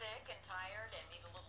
sick and tired and need a little